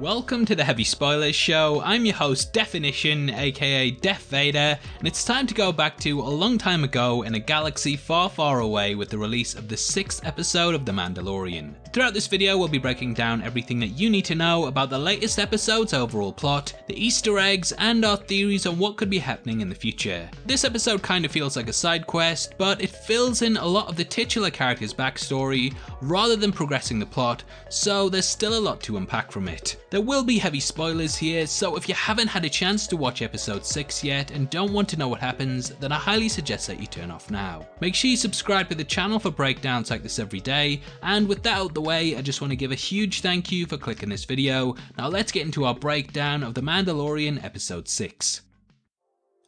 Welcome to the Heavy Spoilers Show. I'm your host, Deffinition, aka Deff Vader, and it's time to go back to a long time ago in a galaxy far, far away with the release of the sixth episode of The Mandalorian. Throughout this video, we'll be breaking down everything that you need to know about the latest episode's overall plot, the Easter eggs, and our theories on what could be happening in the future. This episode kind of feels like a side quest, but it fills in a lot of the titular character's backstory rather than progressing the plot, so there's still a lot to unpack from it. There will be heavy spoilers here, so if you haven't had a chance to watch episode 6 yet and don't want to know what happens, then I highly suggest that you turn off now. Make sure you subscribe to the channel for breakdowns like this every day, and without out the way, I just want to give a huge thank you for clicking this video. Now let's get into our breakdown of The Mandalorian episode 6.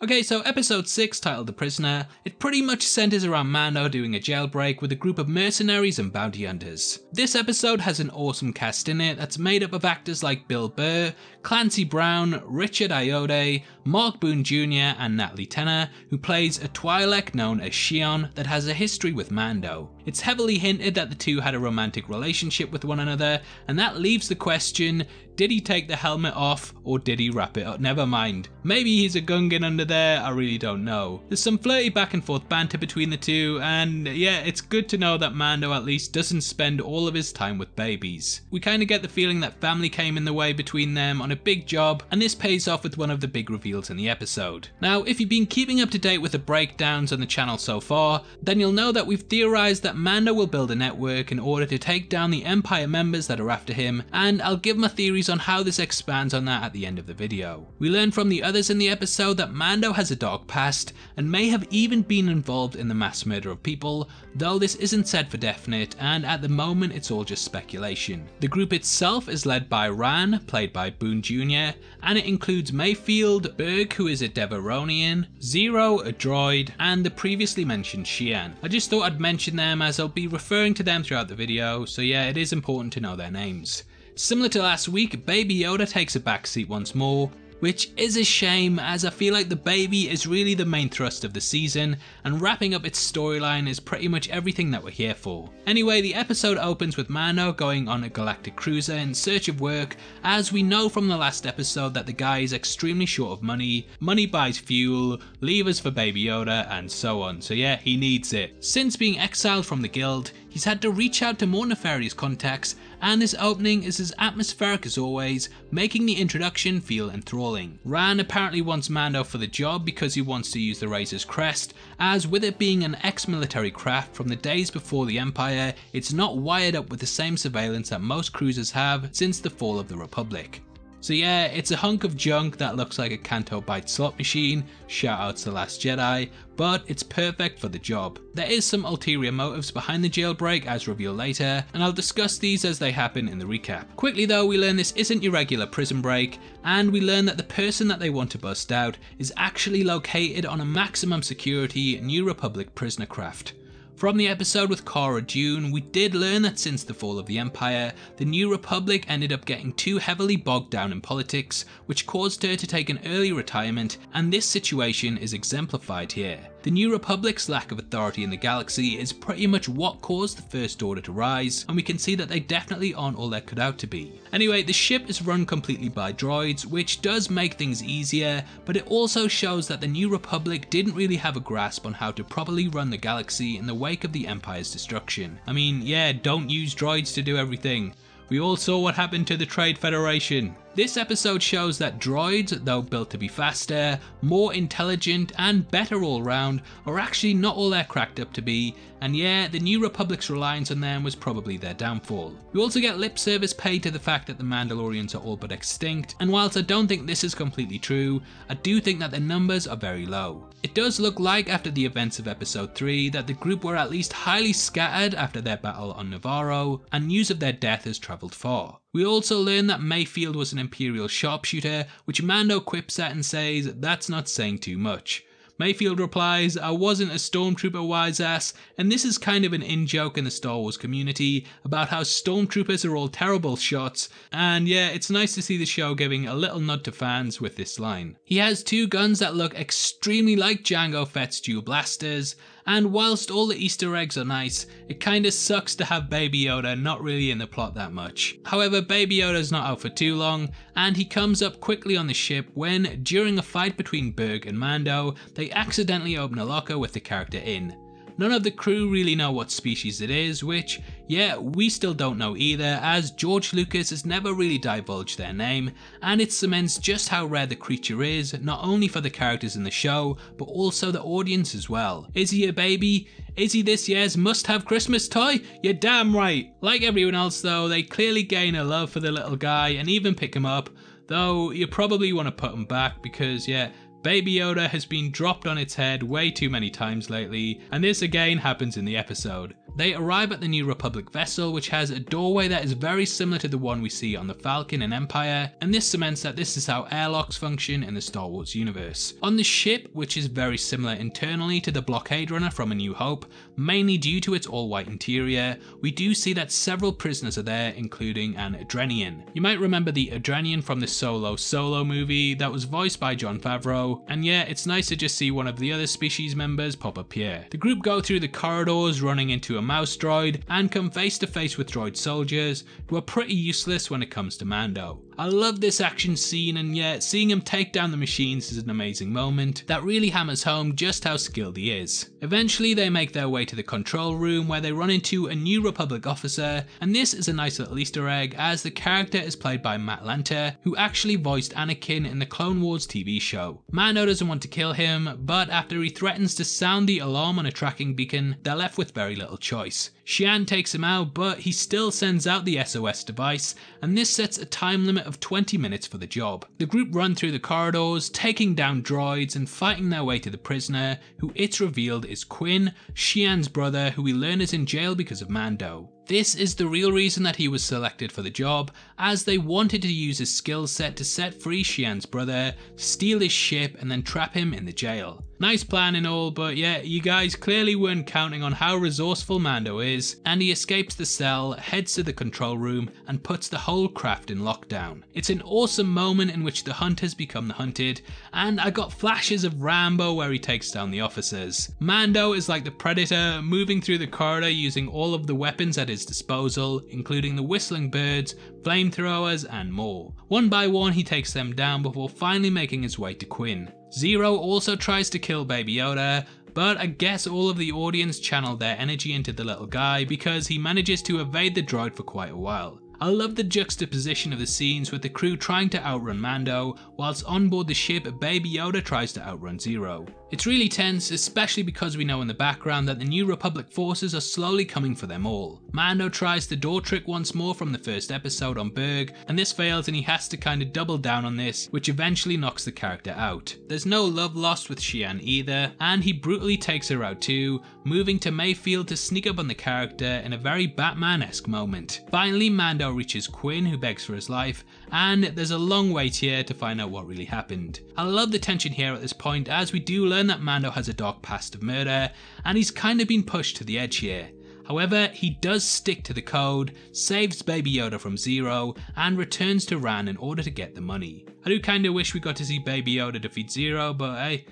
Okay, so episode 6, titled The Prisoner, it pretty much centers around Mando doing a jailbreak with a group of mercenaries and bounty hunters. This episode has an awesome cast in it that's made up of actors like Bill Burr, Clancy Brown, Richard Ayoade, Mark Boone Jr., and Natalie Tena, who plays a Twi'lek known as Xi'an that has a history with Mando. It's heavily hinted that the two had a romantic relationship with one another, and that leaves the question did he take the helmet off or did he wrap it up? Never mind. Maybe he's a Gungan under there, I really don't know. There's some flirty back and forth banter between the two, and yeah, it's good to know that Mando at least doesn't spend all of his time with babies. We kind of get the feeling that family came in the way between them on a big job, and this pays off with one of the big reveals in the episode. Now, if you've been keeping up to date with the breakdowns on the channel so far, then you'll know that we've theorized that Mando will build a network in order to take down the Empire members that are after him, and I'll give my theories on how this expands on that at the end of the video. We learn from the others in the episode that Mando has a dark past and may have even been involved in the mass murder of people, though this isn't said for definite and at the moment it's all just speculation. The group itself is led by Ran, played by Boone Jr., and it includes Mayfield, Burg who is a Devaronian, Zero a droid, and the previously mentioned Xi'an. I just thought I'd mention them as I'll be referring to them throughout the video, so yeah it is important to know their names. Similar to last week, Baby Yoda takes a backseat once more, which is a shame as I feel like the baby is really the main thrust of the season and wrapping up its storyline is pretty much everything that we're here for. Anyway, the episode opens with Mando going on a galactic cruiser in search of work as we know from the last episode that the guy is extremely short of money, money buys fuel, levers for Baby Yoda and so on, so yeah, he needs it. Since being exiled from the guild, he's had to reach out to more nefarious contacts and this opening is as atmospheric as always, making the introduction feel enthralling. Ran apparently wants Mando for the job because he wants to use the Razor's crest, as with it being an ex-military craft from the days before the Empire, it's not wired up with the same surveillance that most cruisers have since the fall of the Republic. So yeah, it's a hunk of junk that looks like a Canto Bight slot machine, shout out to The Last Jedi, but it's perfect for the job. There is some ulterior motives behind the jailbreak as revealed later, and I'll discuss these as they happen in the recap. Quickly though, we learn this isn't your regular prison break, and we learn that the person that they want to bust out is actually located on a maximum security New Republic prisoner craft. From the episode with Cara Dune, we did learn that since the fall of the Empire, the New Republic ended up getting too heavily bogged down in politics, which caused her to take an early retirement, and this situation is exemplified here. The New Republic's lack of authority in the galaxy is pretty much what caused the First Order to rise, and we can see that they definitely aren't all they're cut out to be. Anyway, the ship is run completely by droids, which does make things easier, but it also shows that the New Republic didn't really have a grasp on how to properly run the galaxy in the wake of the Empire's destruction. I mean, yeah, don't use droids to do everything. We all saw what happened to the Trade Federation. This episode shows that droids, though built to be faster, more intelligent, and better all round, are actually not all they're cracked up to be, and yeah, the New Republic's reliance on them was probably their downfall. We also get lip service paid to the fact that the Mandalorians are all but extinct, and whilst I don't think this is completely true, I do think that the numbers are very low. It does look like after the events of episode 3 that the group were at least highly scattered after their battle on Navarro, and news of their death has travelled far. We also learn that Mayfield was an Imperial sharpshooter, which Mando quips at and says that's not saying too much. Mayfield replies, I wasn't a stormtrooper wise ass, and this is kind of an in joke in the Star Wars community about how stormtroopers are all terrible shots, and yeah, it's nice to see the show giving a little nod to fans with this line. He has two guns that look extremely like Jango Fett's dual blasters, And whilst all the Easter eggs are nice, it kinda sucks to have Baby Yoda not really in the plot that much. However, Baby Yoda's not out for too long, and he comes up quickly on the ship when, during a fight between Burg and Mando, they accidentally open a locker with the character in. None of the crew really know what species it is, which, yeah, we still don't know either, as George Lucas has never really divulged their name, and it cements just how rare the creature is, not only for the characters in the show, but also the audience as well. Is he a baby? Is he this year's must have Christmas toy? You're damn right. Like everyone else though, they clearly gain a love for the little guy and even pick him up, though you probably want to put him back because yeah, Baby Yoda has been dropped on its head way too many times lately, and this again happens in the episode. They arrive at the New Republic vessel, which has a doorway that is very similar to the one we see on the Falcon and Empire, and this cements that this is how airlocks function in the Star Wars universe. On the ship, which is very similar internally to the blockade runner from A New Hope, mainly due to its all-white interior, we do see that several prisoners are there, including an Ardennian. You might remember the Ardennian from the Solo Solo movie that was voiced by Jon Favreau, and yeah, it's nice to just see one of the other species members pop up here. The group go through the corridors running into a mouse droid and come face to face with droid soldiers who are pretty useless when it comes to Mando. I love this action scene and yet seeing him take down the machines is an amazing moment that really hammers home just how skilled he is. Eventually they make their way to the control room where they run into a new Republic officer and this is a nice little easter egg as the character is played by Matt Lanter who actually voiced Anakin in the Clone Wars TV show. Mando doesn't want to kill him but after he threatens to sound the alarm on a tracking beacon they're left with very little choice. Xi'an takes him out but he still sends out the SOS device and this sets a time limit of 20 minutes for the job. The group run through the corridors, taking down droids and fighting their way to the prisoner, who it's revealed is Quinn, Xi'an's brother, who we learn is in jail because of Mando. This is the real reason that he was selected for the job, as they wanted to use his skill set to set free Xi'an's brother, steal his ship and then trap him in the jail. Nice plan and all, but yeah, you guys clearly weren't counting on how resourceful Mando is, and he escapes the cell, heads to the control room, and puts the whole craft in lockdown. It's an awesome moment in which the hunters become the hunted, and I got flashes of Rambo where he takes down the officers. Mando is like the Predator, moving through the corridor using all of the weapons at his disposal, including the whistling birds, flamethrowers, and more. One by one, he takes them down before finally making his way to Quinn. Zero also tries to kill Baby Yoda, but I guess all of the audience channeled their energy into the little guy because he manages to evade the droid for quite a while. I love the juxtaposition of the scenes with the crew trying to outrun Mando, whilst on board the ship Baby Yoda tries to outrun Zero. It's really tense, especially because we know in the background that the New Republic forces are slowly coming for them all. Mando tries the door trick once more from the first episode on Burg, and this fails and he has to kind of double down on this, which eventually knocks the character out. There's no love lost with Xi'an either, and he brutally takes her out too, moving to Mayfield to sneak up on the character in a very Batman-esque moment. Finally, Mando reaches Quinn who begs for his life, and there's a long wait here to find out what really happened. I love the tension here at this point as we do learn that Mando has a dark past of murder, and he's kind of been pushed to the edge here. However, he does stick to the code, saves Baby Yoda from Zero, and returns to Ran in order to get the money. I do kinda wish we got to see Baby Yoda defeat Zero, but hey,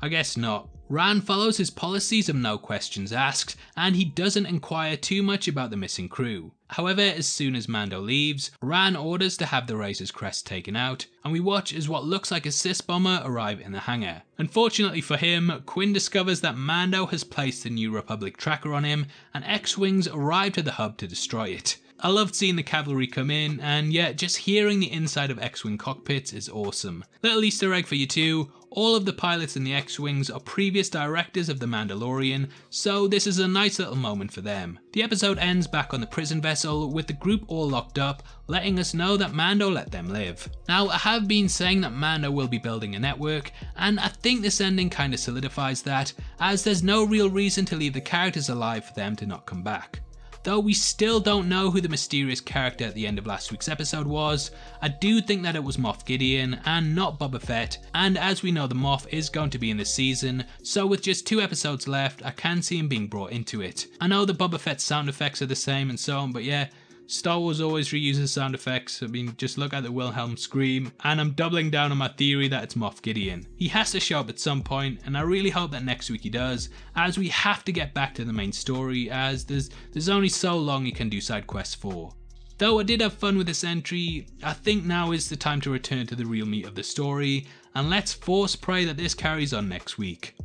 I guess not. Ran follows his policies of no questions asked, and he doesn't inquire too much about the missing crew. However, as soon as Mando leaves, Ran orders to have the Razor's crest taken out, and we watch as what looks like a Cis bomber arrive in the hangar. Unfortunately for him, Quinn discovers that Mando has placed the New Republic tracker on him, and X-Wings arrive to the hub to destroy it. I loved seeing the cavalry come in, and yet just hearing the inside of X-Wing cockpits is awesome. Little easter egg for you too, all of the pilots in the X-Wings are previous directors of The Mandalorian, so this is a nice little moment for them. The episode ends back on the prison vessel with the group all locked up, letting us know that Mando let them live. Now, I have been saying that Mando will be building a network, and I think this ending kinda solidifies that, as there's no real reason to leave the characters alive for them to not come back. Though we still don't know who the mysterious character at the end of last week's episode was, I do think that it was Moff Gideon and not Boba Fett, and as we know the Moff is going to be in this season, so with just two episodes left, I can see him being brought into it. I know the Boba Fett sound effects are the same and so on, but yeah, Star Wars always reuses sound effects. I mean, just look at the Wilhelm scream, and I'm doubling down on my theory that it's Moff Gideon. He has to show up at some point, and I really hope that next week he does, as we have to get back to the main story, as there's there's only so long you can do side quests for. Though I did have fun with this entry, I think now is the time to return to the real meat of the story, and let's force pray that this carries on next week.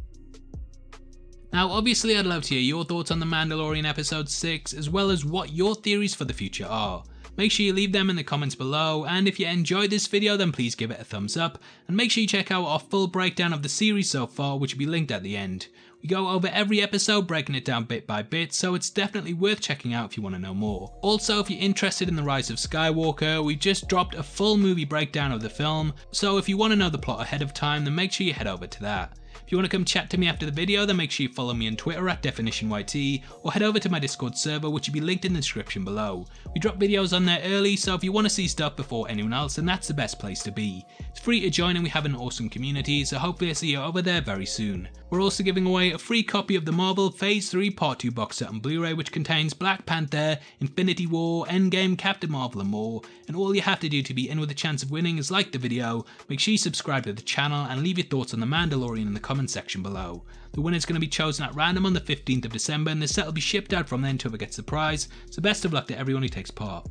Now, obviously, I'd love to hear your thoughts on The Mandalorian Episode 6, as well as what your theories for the future are. Make sure you leave them in the comments below, and if you enjoyed this video, then please give it a thumbs up, and make sure you check out our full breakdown of the series so far, which will be linked at the end. We go over every episode, breaking it down bit by bit, so it's definitely worth checking out if you want to know more. Also, if you're interested in the rise of Skywalker, we just dropped a full movie breakdown of the film, so if you want to know the plot ahead of time, then make sure you head over to that. If you want to come chat to me after the video, then make sure you follow me on Twitter at DeffinitionYT, or head over to my Discord server, which will be linked in the description below. We drop videos on there early, so if you want to see stuff before anyone else, then that's the best place to be. It's free to join and we have an awesome community, so hopefully I'll see you over there very soon. We're also giving away a free copy of the Marvel Phase 3 Part 2 box set on Blu-ray which contains Black Panther, Infinity War, Endgame, Captain Marvel and more, and all you have to do to be in with a chance of winning is like the video, make sure you subscribe to the channel and leave your thoughts on The Mandalorian in the comment section below. The winner is going to be chosen at random on the 15th of December and the set will be shipped out from then to whoever gets the prize, so best of luck to everyone who takes part.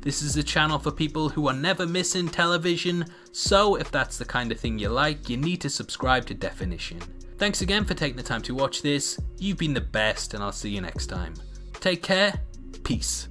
This is a channel for people who are never missing television, so if that's the kind of thing you like, you need to subscribe to Deffinition. Thanks again for taking the time to watch this, you've been the best and I'll see you next time. Take care, peace.